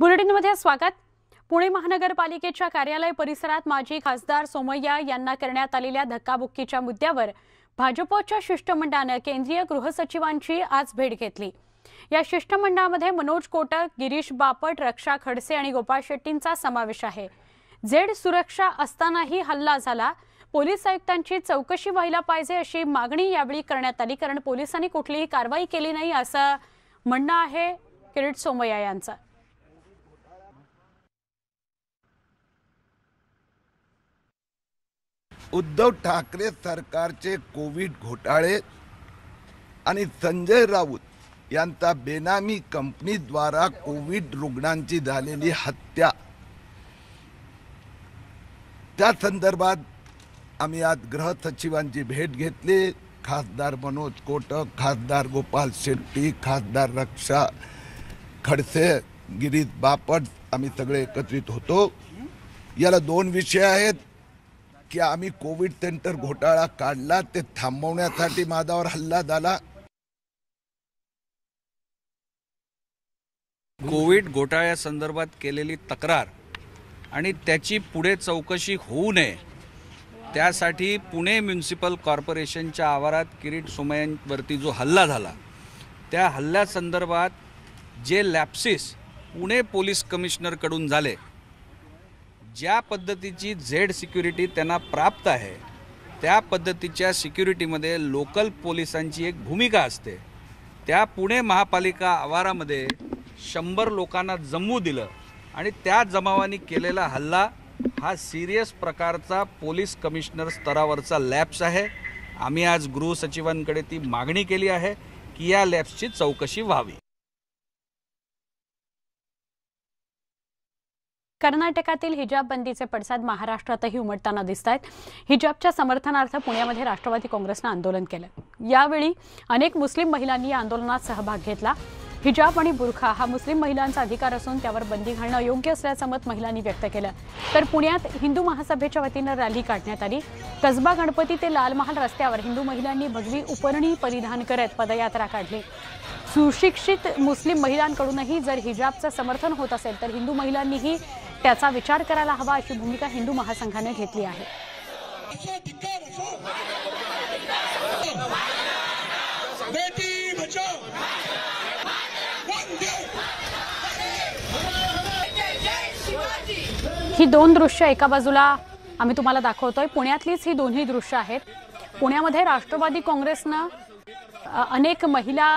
बुलेटिनमध्ये स्वागत. पुणे महानगरपालिकेच्या कार्यालय परिसरात माजी खासदार सोमय्या यांना करण्यात आलेल्या धक्काबुक्कीच्या मुद्द्यावर भाजपच्या शिष्टमंडळानं केंद्रीय गृहसचिवांची आज भेट घेतली. या शिष्टमंडळामध्ये मनोज कोटक गिरीश बापट रक्षा खडसे आणि गोपाळ शेट्टींचा समावेश आहे. झेड सुरक्षा असतानाही हल्ला झाला. पोलीस आयुक्तांची चौकशी व्हायला पाहिजे अशी मागणी यावेळी करण्यात आली कारण पोलिसांनी कुठलीही कारवाई केली नाही असं म्हणणं आहे. किरीट सोमय्या यांचं. उद्धव ठाकरे सरकारचे कोविड घोटाळे आणि संजय राऊत यांचा बेनामी कंपनीद्वारा कोविड रुग्णांची झालेली हत्या. त्या संदर्भात आम्ही आज गृह सचिवांची भेट घेतली. खासदार मनोज कोटक खासदार गोपाल शेट्टी खासदार रक्षा खडसे गिरीश बापट आम्ही सगळे एकत्रित होतो. याला दोन विषय आहेत. की आम्ही कोविड सेंटर घोटाळा काढला ते थांबवण्यासाठी माझ्यावर हल्ला झाला. कोविड घोटाळ्यासंदर्भात केलेली तक्रार आणि त्याची पुढे चौकशी होऊ नये त्यासाठी पुणे म्युन्सिपल कॉर्पोरेशनच्या आवारात किरीट सोमयांवरती जो हल्ला झाला त्या हल्ल्यासंदर्भात जे लॅप्सिस पुणे पोलीस कमिशनरकडून झाले ज्या पद्धतीची झेड सिक्युरिटी त्यांना प्राप्त आहे त्या पद्धतीच्या सिक्युरिटीमध्ये लोकल पोलिसांची एक भूमिका असते. त्या पुणे महापालिका आवारामध्ये शंभर लोकांना जमवू दिलं आणि त्या जमावानी केलेला हल्ला हा सिरियस प्रकारचा पोलीस कमिशनर स्तरावरचा लॅप्स आहे. आम्ही आज गृहसचिवांकडे ती मागणी केली आहे की या लॅप्सची चौकशी व्हावी. कर्नाटकातील हिजाब बंदीचे पडसाद महाराष्ट्रातही उमटताना दिसत आहेत हिजाबच्या समर्थनार्थ पुण्यामध्ये राष्ट्रवादी काँग्रेसनं आंदोलन केलं. यावेळी अनेक मुस्लिम महिलांनी या आंदोलनात सहभाग घेतला. हिजाब आणि बुरखा हा मुस्लिम महिलांचा अधिकार असून त्यावर बंदी घालणं योग्य असल्याचं मत महिलांनी व्यक्त केलं. तर पुण्यात हिंदू महासभेच्या वतीनं रॅली काढण्यात आली. कसबा गणपती ते लाल महाल रस्त्यावर हिंदू महिलांनी भगवी उपरणी परिधान करत पदयात्रा काढली. सुशिक्षित मुस्लिम महिलांकडूनही जर हिजाबचं समर्थन होत असेल तर हिंदू महिलांनीही त्याचा विचार करायला हवा अशी भूमिका हिंदू महासंघाने घेतली आहे. ही दोन दृश्य एका बाजूला आम्ही तुम्हाला दाखवतोय. पुण्यातलीच ही दोन्ही दृश्य आहेत. पुण्यामध्ये राष्ट्रवादी काँग्रेसनं अनेक महिला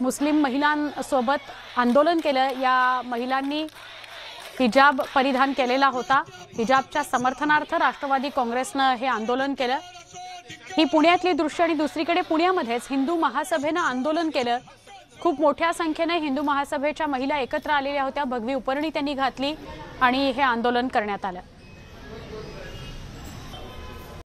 मुस्लिम महिलांसोबत आंदोलन केलं. या महिलांनी हिजाब परिधान केलेला होता. हिजाबच्या समर्थनार्थ राष्ट्रवादी काँग्रेसनं हे आंदोलन केलं. ही पुण्यातली दृश्य आणि दुसरीकडे पुण्यामध्येच हिंदू महासभेनं आंदोलन केलं. खूप मोठ्या संख्येने हिंदू महासभेच्या महिला एकत्र आलेल्या होत्या. भगवी उपरणी त्यांनी घातली आणि हे आंदोलन करण्यात आलं.